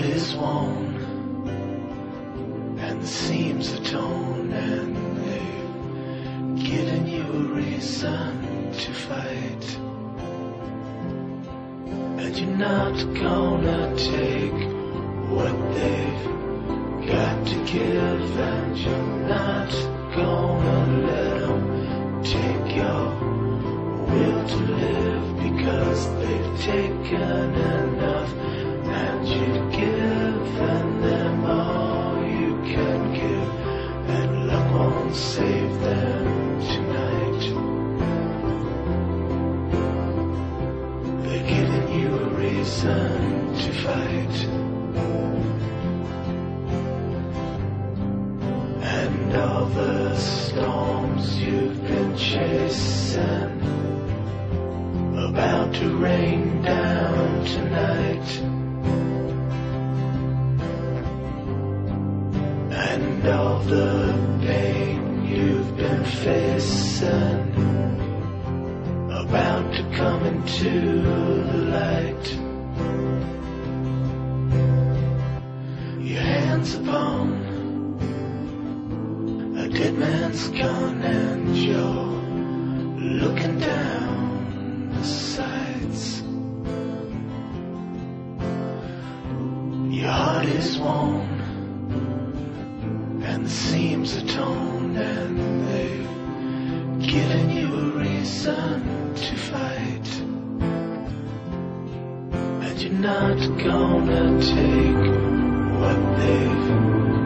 heart is worn and the seams are and they've given you a reason to fight. And you're not gonna take what they've got to give and you're not gonna let them save them tonight. They're giving you a reason to fight. And all the storms you've been chasing about to rain down tonight. And all the pain been facing about to come into the light. Your hands upon a dead man's gun and you're looking down the sights. Your heart is worn not gonna take what they've